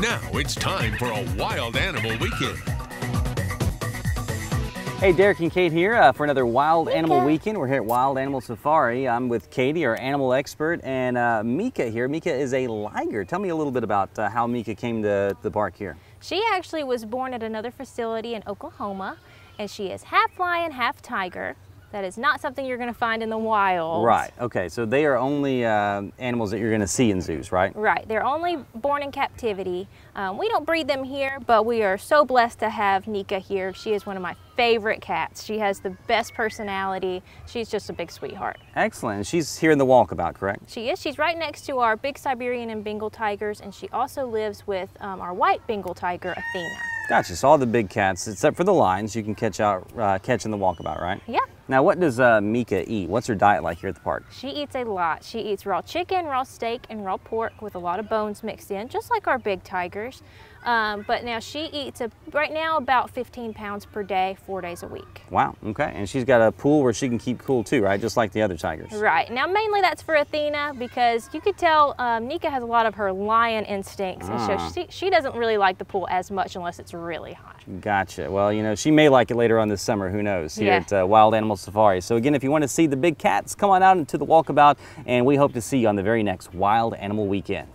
Now it's time for a wild animal weekend. Hey, Derek and Kate here uh, for another Wild Animal Weekend. We're here at Wild Animal Safari. I'm with Katie, our animal expert, and uh, Mika here. Mika is a liger. Tell me a little bit about uh, how Mika came to the park here. She actually was born at another facility in Oklahoma, and she is half lion, half tiger. That is not something you're going to find in the wild. Right. Okay. So they are only uh, animals that you're going to see in zoos, right? Right. They're only born in captivity. Um, we don't breed them here, but we are so blessed to have Nika here. She is one of my favorite cats. She has the best personality. She's just a big sweetheart. Excellent. She's here in the walkabout, correct? She is. She's right next to our big Siberian and Bengal tigers, and she also lives with um, our white Bengal tiger, Athena. Gotcha. So all the big cats, except for the lions, you can catch out, uh, catch in the walkabout, right? Yeah. Now, what does uh, Mika eat? What's her diet like here at the park? She eats a lot. She eats raw chicken, raw steak, and raw pork with a lot of bones mixed in, just like our big tigers. Um, but now she eats a, right now about 15 pounds per day, four days a week. Wow, okay. And she's got a pool where she can keep cool too, right? Just like the other tigers. Right. Now mainly that's for Athena because you could tell um, Nika has a lot of her lion instincts ah. and so ah. she, she doesn't really like the pool as much unless it's really hot. Gotcha. Well, you know, she may like it later on this summer, who knows, here yeah. at uh, Wild Animal Safari. So again, if you want to see the big cats, come on out into the walkabout and we hope to see you on the very next Wild Animal Weekend.